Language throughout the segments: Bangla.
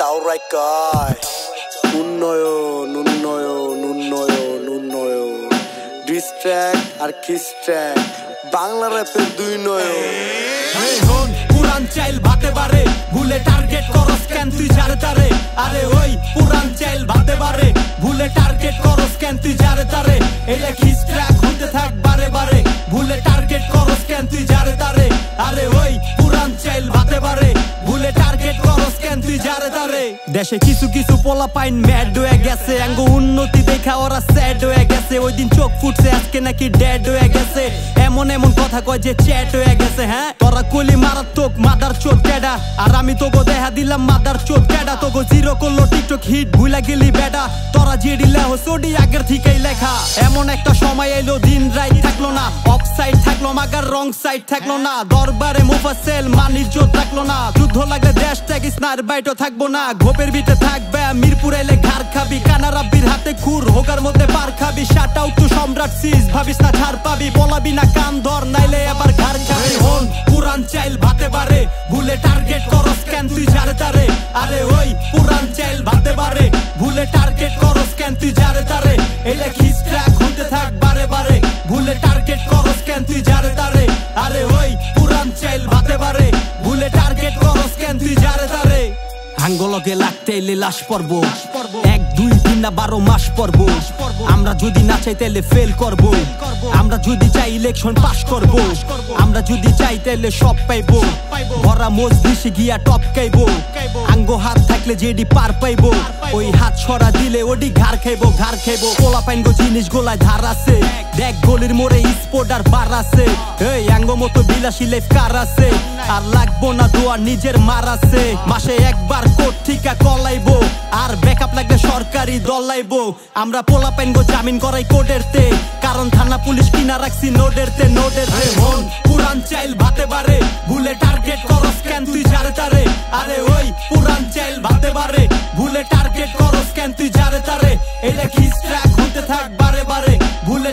তাওরাই কয় উন্নয়ন উন্নয়ন উন্নয়ন উন্নয়ন। ডিস্ট্র্যাক্ট আর খিস্ট্র্যাক্ট বাংলা র্যাপের দুই নয়ন। পুরান চাইল ভাতে বারে। ভুলে টার্গেট করস কেন তুই যারে তারে আরে ওই পুরান চাইল ভাতে বারে। ভুলে টার্গেট করস কেন তুই যারে তারে এলে খিস্ট্রাক দেশে কিছু কিছু পোলা পাইন ম্যাড হয়ে গেছে। আঙ্গ উন্নতি দেখা ওরা স্যাড হয়ে গেছে। ওই দিন চোখ ফুটছে, আজকে নাকি ড্যাড হয়ে গেছে। এমন এমন কথা কয় যে চ্যাট হয়ে গেছে হ্যাঁ? তোরা কলি মারাত্মক মাদার চোট ক্যাডা আর আমি তোকে দেখা দিলাম মাদার চোট ক্যাডা তোকে জিরো করল টিকটক হিট ভুলা গেলি বেডা। তোরা জিডি লেহ সোডি আগের থেকেই লেখা। এমন একটা সময় এলো, দিন অফ সাইড থাকল মাগার রং সাইড থাকল না। দরবারে মুফাসেল মানিজ্য থাকল না। যুদ্ধ লাগলে দেশ থেকে স্নার বাইটও থাকব না। ঘোপের বিটে থাকবে মিরপুর এলে ঘাড় খাবি। কানা রাব্বির হাতে খুর হোকার মধ্যে পার খাবি। শাট আউট টু সম্রাট সিজ ভাবিস না ছাড় পাবি। বলাবি না কান ধর নাইলে এবার ঘাড় খাবি। হন পুরান চাইল ভাতে পারে। ভুলে টার্গেট করস কেন তুই যারে তারে? আরে ওই পুরান চাইল ভাতে পারে। ভুলে টার্গেট করস কেন তুই যারে তারে? এলে খিস্ট্রাক হতে আঙ্গলকে লাগতে এলে লাশ পর্ব এক, দুই, তিন না বারো মাস পর্ব আমরা যদি না চাই তাহলে ফেল করব। আমরা যদি চাই ইলেকশন পাস করব। আমরা যদি চাই তাহলে সব পাইবো। ভরা মোজ দিশে গিয়া টপ খাইবো। আঙ্গ হাত থাকলে যেডি পার পাইবো। ওই হাত ছড়া দিলে ওডি ঘাড় খাইবো ঘাড় খাইবো। পোলা পাইন গো জিনিস গোলায় ধার আছে। দেখ গলির মোড়ে স্পোর্ট আর বার আছে। এই আঙ্গ মতো বিলাসী লাইফ কার আছে? আর লাগবো না, দোয়া নিজের মার আছে। মাসে একবার দলাইবো আমরা পোলা পেন গো জামিন করাই কোডের তে। কারণ থানা পুলিশ কিনা রাখছি নোডের তে নোডের তে। হন পুরান চাইল ভাতে বারে। ভুলে টার্গেট করস কেন তুই যারে তারে? আরে ওই, পুরান চাইল ভাতে বারে। ভুলে টার্গেট করস কেন তুই যারে তারে? এটা কি স্ট্র্যাক হতে থাক বারে বারে? ভুলে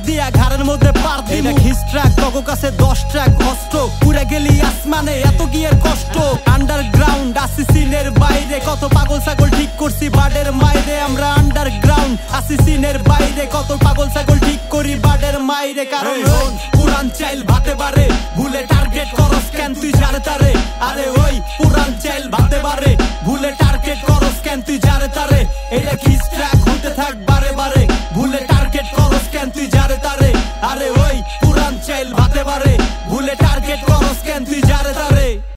দিয়া ঘাড়ের মধ্যে পার দিমু। হিস্ট্রাক তগ কাছে দশ ট্রাক অস্ত্র পুরে গেলি আসমানে এত গিয়ের কষ্ট। আন্ডারগ্রাউন্ড আসি সিনের বাইরে কত পাগল ছাগল ঠিক করছি বাডের মাইরে। আমরা আন্ডারগ্রাউন্ড আসি সিনের বাইরে কত পাগল ছাগল ঠিক করি বাডের মাইরে। কারণ পুরান চাইল ভাতে পারে ভুলে টার্গেট করস কেন তুই যারে তারে? আরে ওই পুরান চাইল ভাতে পারে ভুলে টার্গেট করস কেন তুই যারে তারে? এটা থাক